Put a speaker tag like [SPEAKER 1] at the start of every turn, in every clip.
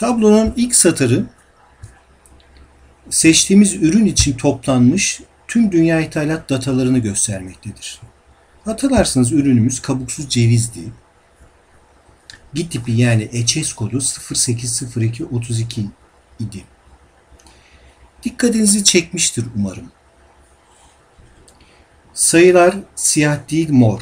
[SPEAKER 1] Tablonun ilk satırı seçtiğimiz ürün için toplanmış tüm dünya ithalat datalarını göstermektedir. Hatırlarsınız ürünümüz kabuksuz cevizdi. Bir tipi yani HS kodu 080232 idi. Dikkatinizi çekmiştir umarım. Sayılar siyah değil mor.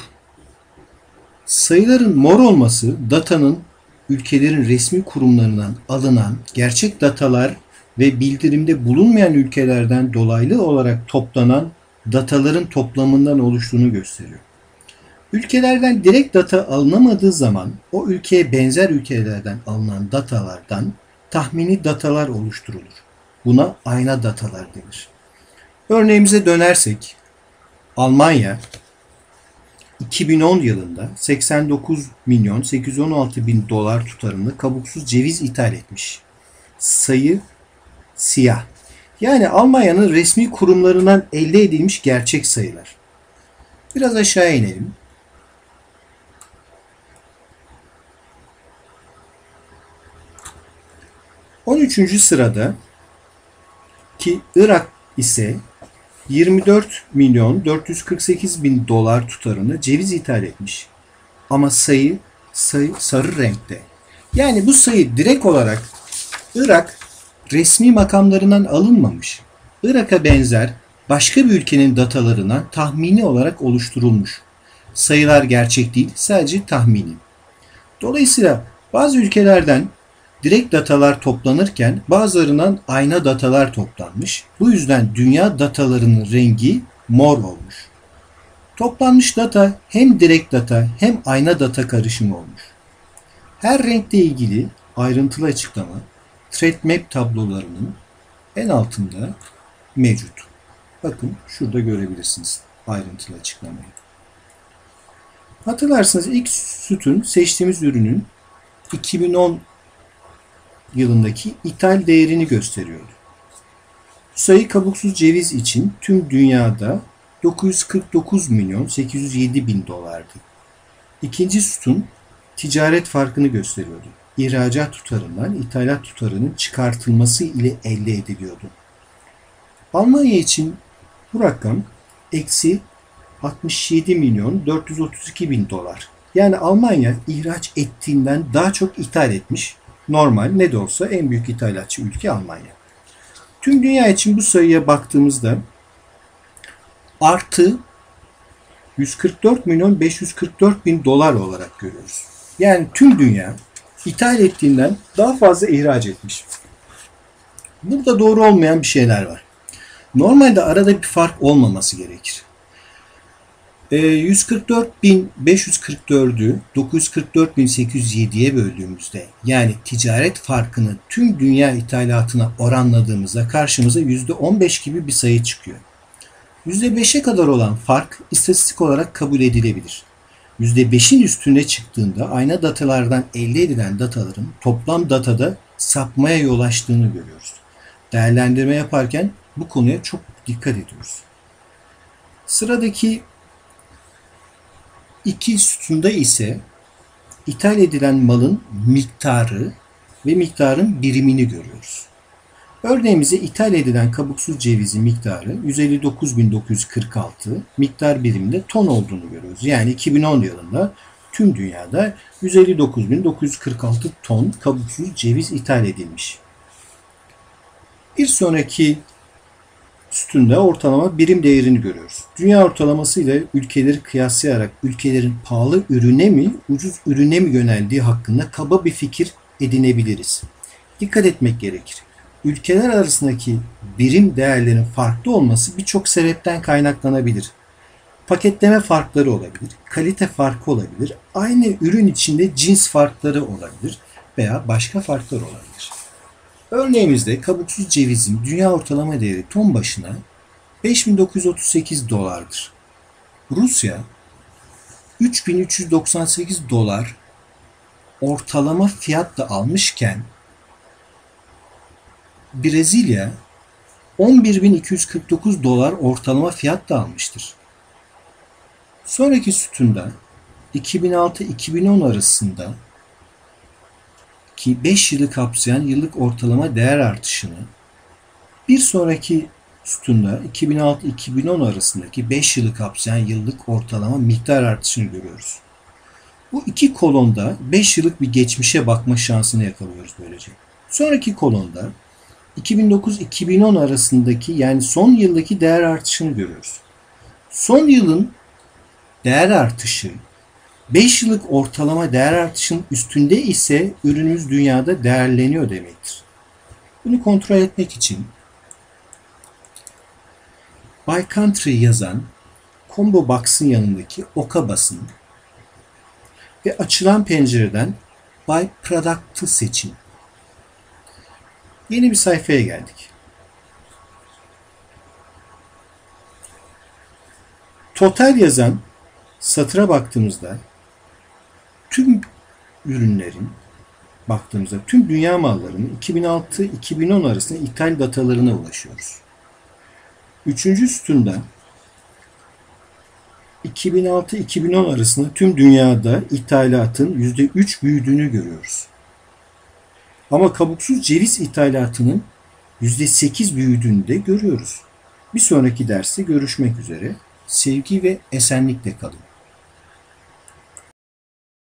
[SPEAKER 1] Sayıların mor olması datanın ülkelerin resmi kurumlarından alınan gerçek datalar ve bildirimde bulunmayan ülkelerden dolaylı olarak toplanan dataların toplamından oluştuğunu gösteriyor. Ülkelerden direkt data alınamadığı zaman o ülkeye benzer ülkelerden alınan datalardan tahmini datalar oluşturulur. Buna ayna datalar denir. Örneğimize dönersek Almanya 2010 yılında 89 milyon 816 bin dolar tutarında kabuksuz ceviz ithal etmiş. Sayı siyah. Yani Almanya'nın resmi kurumlarından elde edilmiş gerçek sayılar. Biraz aşağı inelim. On üçüncü sırada ki Irak ise 24 milyon 448 bin dolar tutarında ceviz ithal etmiş. Ama sayı, sayı sarı renkte. Yani bu sayı direkt olarak Irak resmi makamlarından alınmamış. Irak'a benzer başka bir ülkenin datalarından tahmini olarak oluşturulmuş. Sayılar gerçek değil, sadece tahmini. Dolayısıyla bazı ülkelerden direkt datalar toplanırken bazılarından ayna datalar toplanmış. Bu yüzden dünya datalarının rengi mor olmuş. Toplanmış data hem direkt data hem ayna data karışımı olmuş. Her renkle ilgili ayrıntılı açıklama threat map tablolarının en altında mevcut. Bakın şurada görebilirsiniz ayrıntılı açıklamayı. Hatırlarsınız ilk sütun seçtiğimiz ürünün 2010 yılındaki ithal değerini gösteriyordu. Sayı kabuksuz ceviz için tüm dünyada 949 milyon 807 bin dolardı. İkinci sütun ticaret farkını gösteriyordu. İhracat tutarından ithalat tutarının çıkartılması ile elde ediliyordu. Almanya için bu rakam eksi 67 milyon 432 bin dolar. Yani Almanya ihraç ettiğinden daha çok ithal etmiş normal ne de olsa en büyük ithalatçı ülke Almanya. Tüm dünya için bu sayıya baktığımızda artı 144 milyon 544 bin dolar olarak görüyoruz. Yani tüm dünya ithal ettiğinden daha fazla ihraç etmiş. Burada doğru olmayan bir şeyler var. Normalde arada bir fark olmaması gerekir. 144.544'ü ee, 944.807'ye böldüğümüzde yani ticaret farkını tüm dünya ithalatına oranladığımızda karşımıza %15 gibi bir sayı çıkıyor. %5'e kadar olan fark istatistik olarak kabul edilebilir. %5'in üstüne çıktığında ayna datalardan elde edilen dataların toplam datada sapmaya yol açtığını görüyoruz. Değerlendirme yaparken bu konuya çok dikkat ediyoruz. Sıradaki İki sütunda ise ithal edilen malın miktarı ve miktarın birimini görüyoruz. Örneğimize ithal edilen kabuksuz cevizin miktarı 159.946 miktar biriminde ton olduğunu görüyoruz. Yani 2010 yılında tüm dünyada 159.946 ton kabuksuz ceviz ithal edilmiş. Bir sonraki sütunda ortalama birim değerini görüyoruz. Dünya ortalaması ile ülkeleri kıyaslayarak ülkelerin pahalı ürüne mi, ucuz ürüne mi yöneldiği hakkında kaba bir fikir edinebiliriz. Dikkat etmek gerekir. Ülkeler arasındaki birim değerlerin farklı olması birçok sebepten kaynaklanabilir. Paketleme farkları olabilir, kalite farkı olabilir, aynı ürün içinde cins farkları olabilir veya başka farklar olabilir. Örneğimizde kabuksuz cevizin dünya ortalama değeri ton başına 5938 dolardır. Rusya 3398 dolar ortalama fiyatla almışken Brezilya 11.249 dolar ortalama fiyatla almıştır. Sonraki sütunda 2006-2010 arasında ki 5 yılı kapsayan yıllık ortalama değer artışını bir sonraki sütunda 2006-2010 arasındaki 5 yılı kapsayan yıllık ortalama miktar artışını görüyoruz. Bu iki kolonda 5 yıllık bir geçmişe bakma şansını yakalıyoruz böylece. Sonraki kolonda 2009-2010 arasındaki yani son yıldaki değer artışını görüyoruz. Son yılın değer artışı 5 yıllık ortalama değer artışının üstünde ise ürünümüz dünyada değerleniyor demektir. Bunu kontrol etmek için By Country yazan Combo Box'ın yanındaki oka basın ve açılan pencereden By Product'ı seçin. Yeni bir sayfaya geldik. Total yazan satıra baktığımızda tüm ürünlerin baktığımızda tüm dünya mallarının 2006-2010 arasında ithal datalarına ulaşıyoruz. Üçüncü sütunda 2006-2010 arasında tüm dünyada ithalatın %3 büyüdüğünü görüyoruz. Ama kabuksuz ceviz ithalatının %8 büyüdüğünü de görüyoruz. Bir sonraki derste görüşmek üzere. Sevgi ve esenlikle kalın.